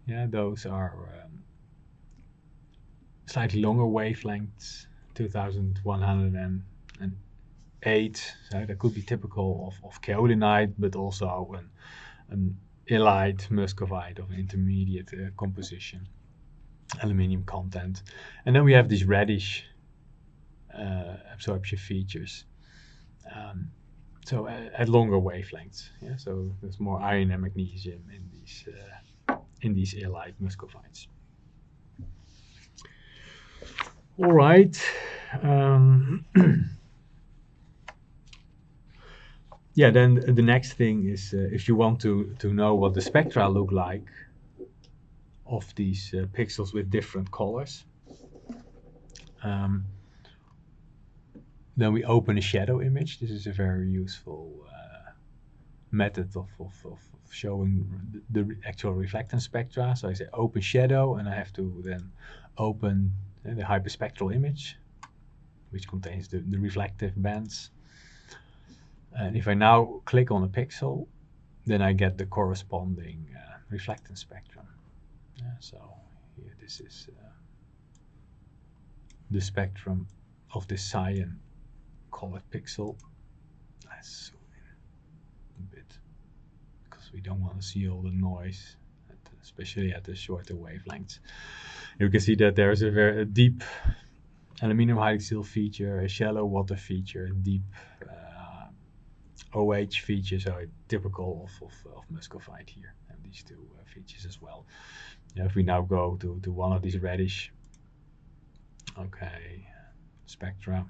yeah, those are slightly longer wavelengths, 2108. So that could be typical of, of kaolinite, but also an, an illite muscovite of intermediate uh, composition aluminium content. And then we have these reddish uh, absorption features. Um, so at, at, longer wavelengths. Yeah, so there's more iron and magnesium in these uh, in these illite muscovites. All right. Um, yeah, then the next thing is uh, if you want to to know what the spectra look like of these uh, pixels with different colors. Um, then we open a shadow image. This is a very useful uh, method of, of, of, showing the, the, actual reflectance spectra. So I say open shadow and I have to then open the hyperspectral image, which contains the, the reflective bands. And if I now click on a pixel, then I get the corresponding uh, reflectance spectrum. So here this is uh, the spectrum of the cyan colored pixel. Let's zoom in a bit because we don't want to see all the noise, at, especially at the shorter wavelengths. You can see that there's a very a deep aluminum hydroxyl feature, a shallow water feature, a deep uh, OH feature, so typical of, of, of muscovite here, and these two uh, features as well if we now go to, to one of these reddish, okay, spectra.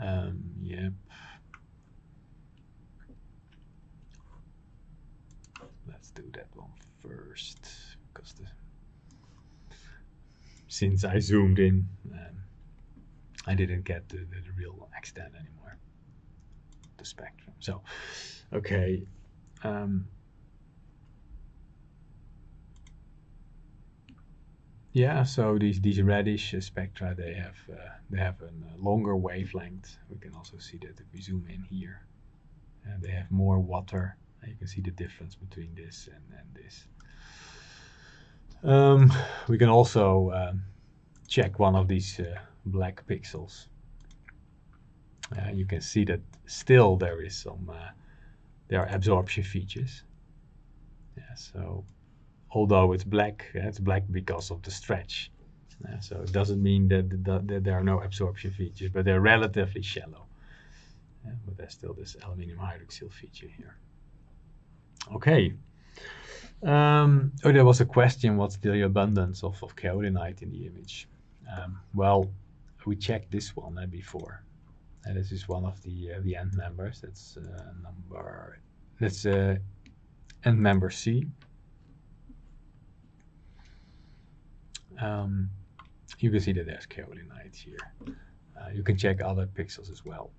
Um, yep. Let's do that one first, because since I zoomed in, um, I didn't get the, the, the real extent anymore. The spectrum. So, okay. Um, Yeah, so these these reddish spectra they have uh, they have a uh, longer wavelength. We can also see that if we zoom in here, and they have more water. You can see the difference between this and, and this. Um, we can also um, check one of these uh, black pixels. Uh, you can see that still there is some uh, there are absorption features. Yeah, so although it's black, it's black because of the stretch. Uh, so it doesn't mean that, that, that, there are no absorption features, but they're relatively shallow. Uh, but there's still this aluminium hydroxyl feature here. Okay. Um, oh, there was a question, what's the abundance of, of kaolinite in the image? Um, well, we checked this one uh, before. And this is one of the uh, the end members. That's uh, number, that's uh, end member C. um, you can see that there's kaolinite here. Uh, you can check other pixels as well,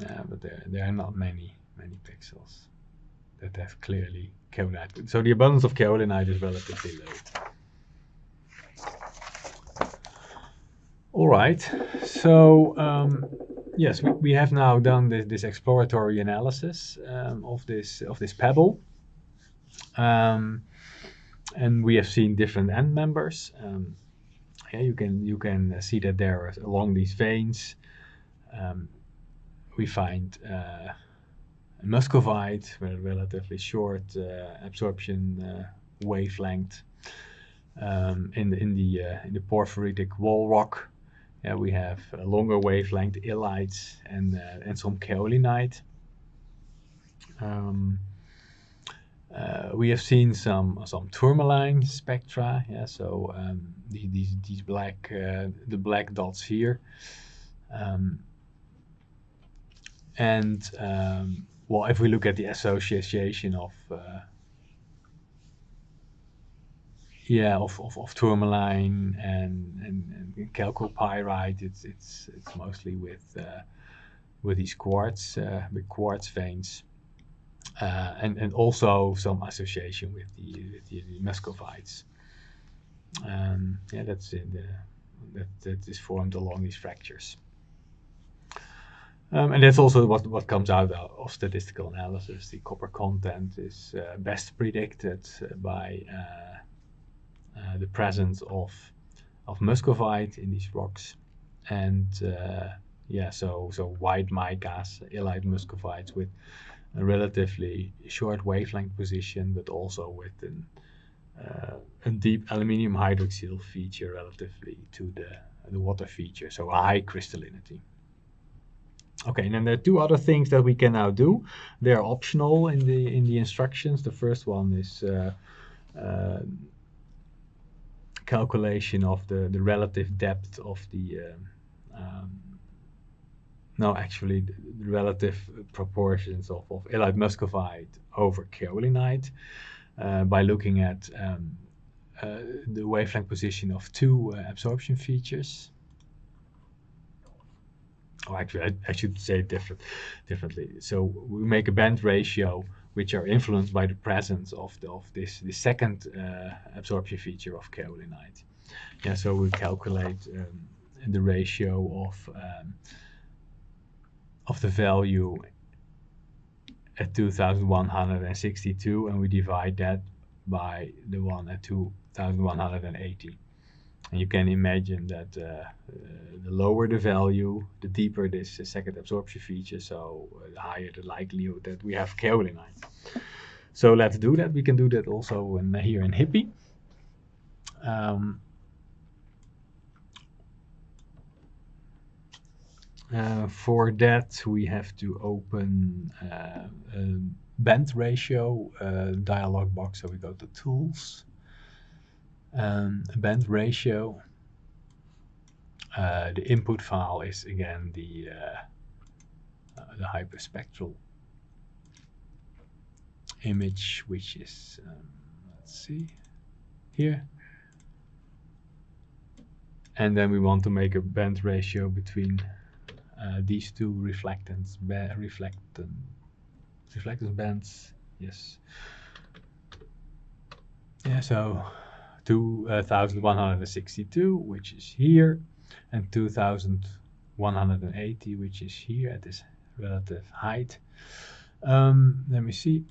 uh, but there, there are not many many pixels that have clearly So the abundance of kaolinite is relatively low. All right, so um, yes, we, we have now done this, this exploratory analysis um, of this of this pebble. Um, and we have seen different end members. Um, yeah, you can you can see that there along these veins. Um, we find uh, muscovite with a relatively short uh, absorption uh, wavelength. Um, in the in the uh, in the porphyritic wall rock, we have a longer wavelength illites and and some kaolinite. Um, uh, we have seen some some tourmaline spectra. Yeah, so um, the, these these black uh, the black dots here, um, and um, well, if we look at the association of uh, yeah of, of, of tourmaline and, and, and chalcopyrite, it's it's it's mostly with uh, with these quartz uh, with quartz veins. Uh, and, and also some association with the, with the, the muscovites. Um, yeah, that's in the, that, that is formed along these fractures. Um, and that's also what, what comes out of statistical analysis. The copper content is uh, best predicted by uh, uh, the presence of, of muscovite in these rocks. And uh, yeah, so, so white micas, illite muscovites with a relatively short wavelength position, but also with an, uh, a deep aluminium hydroxyl feature relatively to the, the water feature, so high crystallinity. Okay, and then there are two other things that we can now do. They are optional in the in the instructions. The first one is uh, uh, calculation of the the relative depth of the um, um, no, actually, the relative proportions of, of illite muscovite over kaolinite uh, by looking at um, uh, the wavelength position of two uh, absorption features. Oh, actually, I, I, should say it different, differently. So we make a band ratio which are influenced by the presence of, the, of this the second uh, absorption feature of kaolinite. Yeah, so we calculate um, the ratio of um, of the value at 2162 and we divide that by the one at 2180 and you can imagine that uh, uh, the lower the value the deeper this uh, second absorption feature so uh, the higher the likelihood that we have kaolinite so let's do that. We can do that also in, here in HypPy um, Uh, for that, we have to open uh, a band ratio uh, dialog box. So we go to Tools, um, band ratio. Uh, the input file is again the uh, the hyperspectral image, which is um, let's see here. And then we want to make a band ratio between uh, these two reflectance ba reflectant reflectance bands yes yeah so 2162 which is here and 2180 which is here at this relative height. Um, let me see.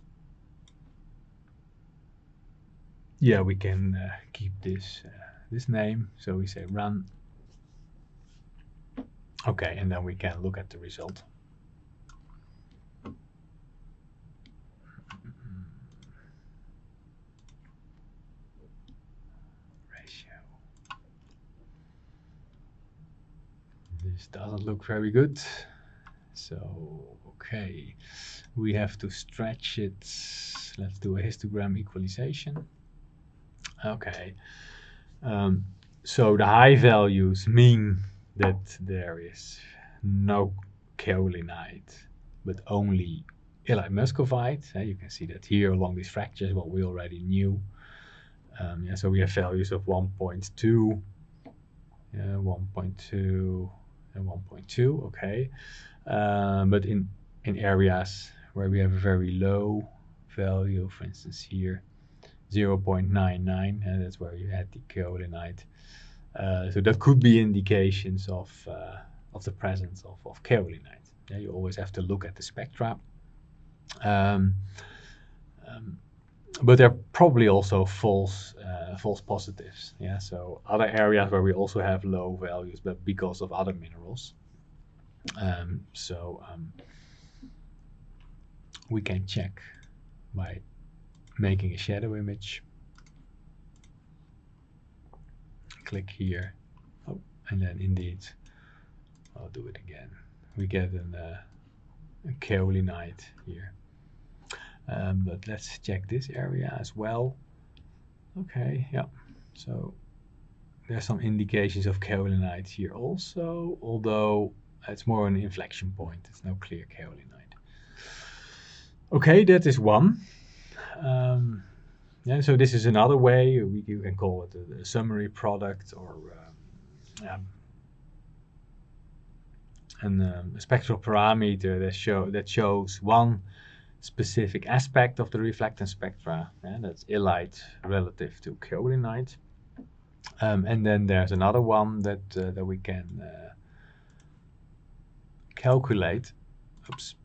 Yeah we can uh, keep this uh, this name. So we say run. Okay, and then we can look at the result. Ratio. This doesn't look very good. So, okay, we have to stretch it. Let's do a histogram equalization. Okay. Um, so the high values mean that there is no kaolinite, but only illite muscovite. Uh, you can see that here along these fractures, what we already knew. Um, yeah, so we have values of 1.2, yeah, 1.2, and 1.2, okay. Um, but in, in areas where we have a very low value, for instance here, 0.99, and that's where you had the kaolinite. Uh, so that could be indications of uh, of the presence of, of kaolinite. Yeah, you always have to look at the spectra. Um, um, but there are probably also false uh, false positives. Yeah, so other areas where we also have low values, but because of other minerals. Um, so um, we can check by making a shadow image click here. Oh, and then indeed, I'll do it again. We get an, uh, a kaolinite here. Um, but let's check this area as well. Okay, yeah. So there's some indications of kaolinite here also, although it's more an inflection point. It's no clear kaolinite. Okay, that is one. Um, yeah, so this is another way we you can call it a, a summary product or um, and um, a spectral parameter that show that shows one specific aspect of the reflectance spectra, and that's illite relative to kaolinite. Um, and then there's another one that uh, that we can uh, calculate. Oops.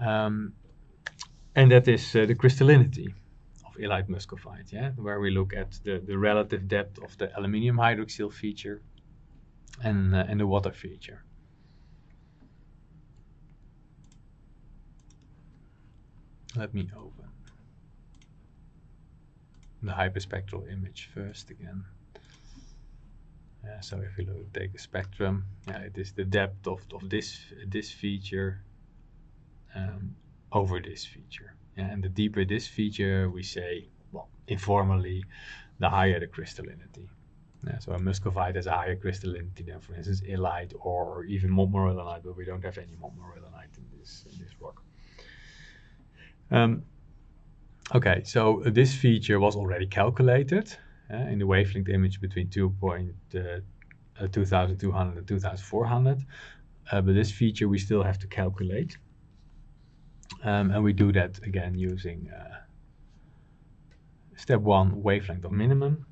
Um, and that is uh, the crystallinity of illite muscovite, yeah, where we look at the, the relative depth of the aluminium hydroxyl feature and, uh, and the water feature. Let me open the hyperspectral image first again. Uh, so if we look, take a spectrum, it is the depth of, of this this feature um, over this feature. And the deeper this feature, we say, well, informally, the higher the crystallinity. Yeah, so a muscovite has a higher crystallinity than, for instance, illite or even montmorillonite, but we don't have any montmorillonite in this in this rock. Um, okay, so this feature was already calculated uh, in the wavelength image between 2.2200 uh, uh, and 2400. Uh, but this feature we still have to calculate. Um, and we do that again using uh, step one wavelength of minimum.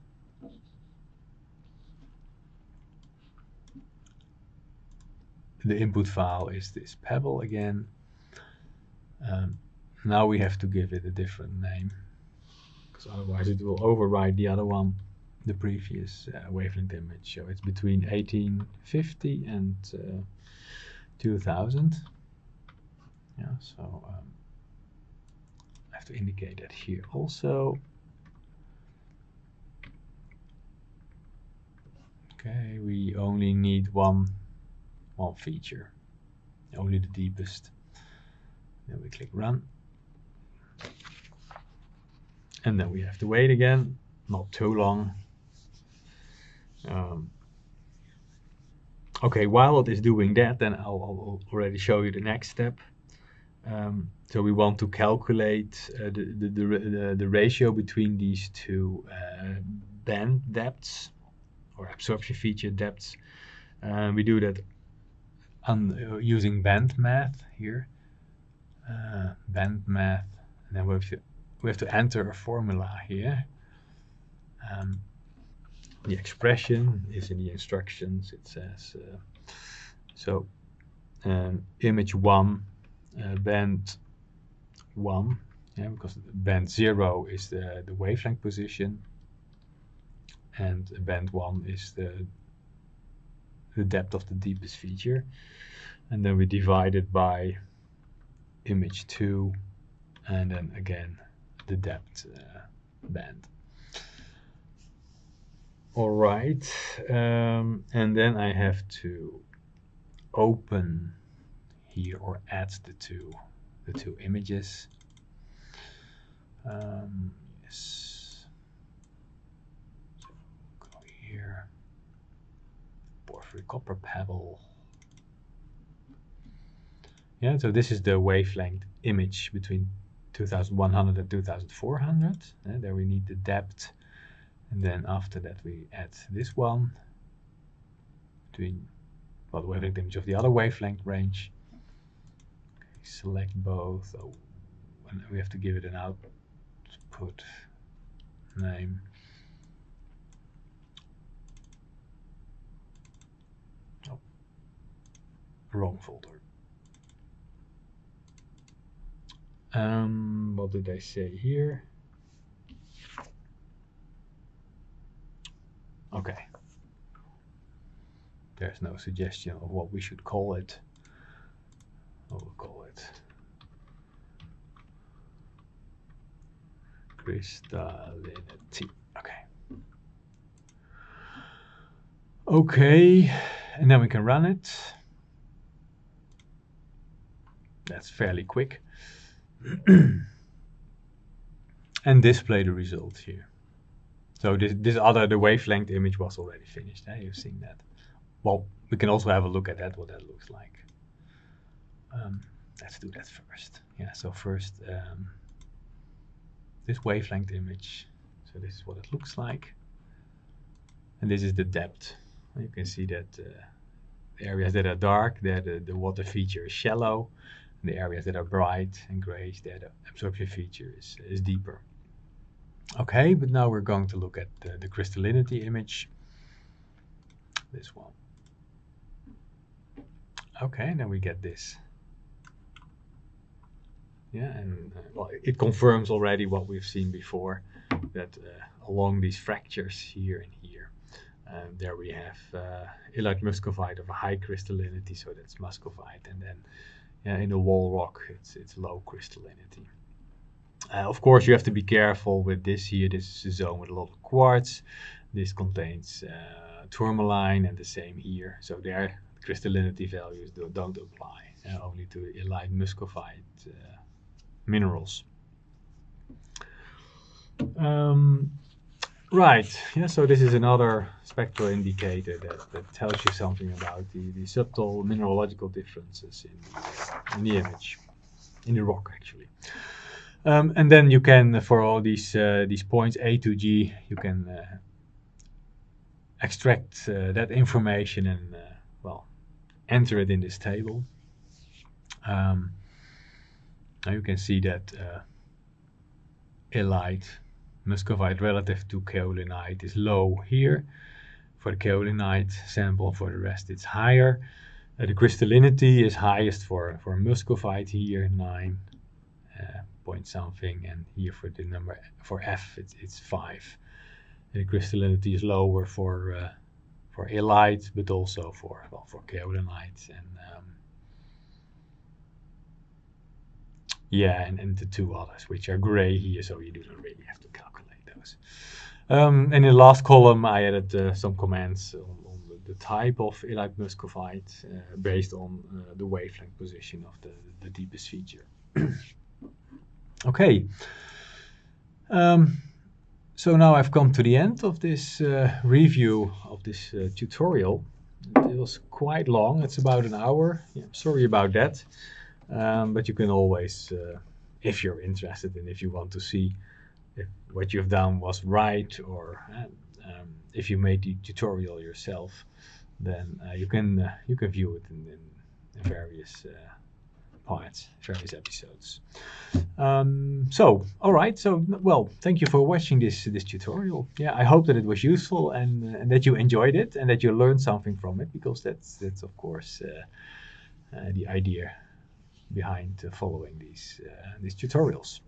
The input file is this pebble again. Um, now we have to give it a different name because otherwise it will override the other one, the previous uh, wavelength image. So it's between 1850 and uh, 2000. Yeah, so um, I have to indicate that here also. Okay, we only need one one feature, only the deepest. Then we click run and then we have to wait again not too long. Um, okay while it is doing that then I'll, I'll, already show you the next step. Um, so we want to calculate uh, the, the, the, the, ratio between these two uh, band depths or absorption feature depths. Uh, we do that on, uh, using band math here. Uh, band math and then we have to we have to enter a formula here. Um, the expression is in the instructions. It says uh, so um, image one, uh, band one, yeah, because band zero is the the wavelength position, and band one is the the depth of the deepest feature, and then we divide it by image two, and then again the depth uh, band. All right, um, and then I have to open here or add the two the two images. Um, yes. So go here. Copper pebble. Yeah, so this is the wavelength image between 2100 and 2400. Uh, there we need the depth. And then after that we add this one between well, the wavelength image of the other wavelength range. Okay, select both. Oh, and we have to give it an output name. Oh, wrong folder. Um, what did I say here? Okay. There's no suggestion of what we should call it. We'll call it crystallinity. Okay. Okay, and then we can run it. That's fairly quick. and display the results here. So this, this other, the wavelength image was already finished. Eh? You've seen that. Well, we can also have a look at that, what that looks like. Um, let's do that first. Yeah, so first um, this wavelength image. So this is what it looks like. And this is the depth. You can see that uh, areas that are dark, that the, the water feature is shallow. The areas that are bright and grayish, there the absorption feature is, is deeper. Okay, but now we're going to look at the, the crystallinity image. This one. Okay, then we get this. Yeah, and uh, well, it confirms already what we've seen before, that uh, along these fractures here and here, um, there we have uh, illite muscovite of a high crystallinity, so that's muscovite, and then in the wall rock, it's it's low crystallinity. Uh, of course, you have to be careful with this here. This is a zone with a lot of quartz. This contains uh, tourmaline, and the same here. So their crystallinity values do, not apply uh, only to illite muscovite uh, minerals. Um, right, yeah, so this is another spectral indicator that, that tells you something about the, the subtle mineralogical differences in, in the image, in the rock actually. Um, and then you can, for all these uh, these points A to G, you can uh, extract uh, that information and, uh, well, enter it in this table. Um, now you can see that uh, illite muscovite relative to kaolinite is low here. For the kaolinite sample, for the rest it's higher. Uh, the crystallinity is highest for, for muscovite here, 9 uh, point something, and here for the number for F it's, it's 5. And the crystallinity is lower for uh, for illite, but also for well for kaolinite and um, Yeah, and, and the two others, which are gray here, so you do not really have to calculate those. Um, and in the last column, I added uh, some comments on, on the, type of illite muscovite uh, based on uh, the wavelength position of the, the deepest feature. okay. Um, so now I've come to the end of this uh, review of this uh, tutorial. It was quite long, it's about an hour. Yeah, sorry about that. Um, but you can always, uh, if you're interested and if you want to see if what you've done was right or uh, um, if you made the tutorial yourself, then uh, you can uh, you can view it in, in various uh, parts, various episodes. Um, so, all right. So, well, thank you for watching this this tutorial. Yeah, I hope that it was useful and, uh, and that you enjoyed it and that you learned something from it because that's that's of course the idea behind following these, uh, these tutorials.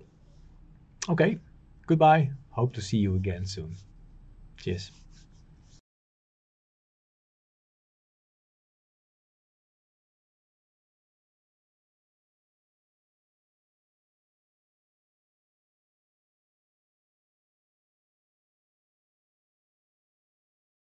Okay, goodbye. Hope to see you again soon. Cheers.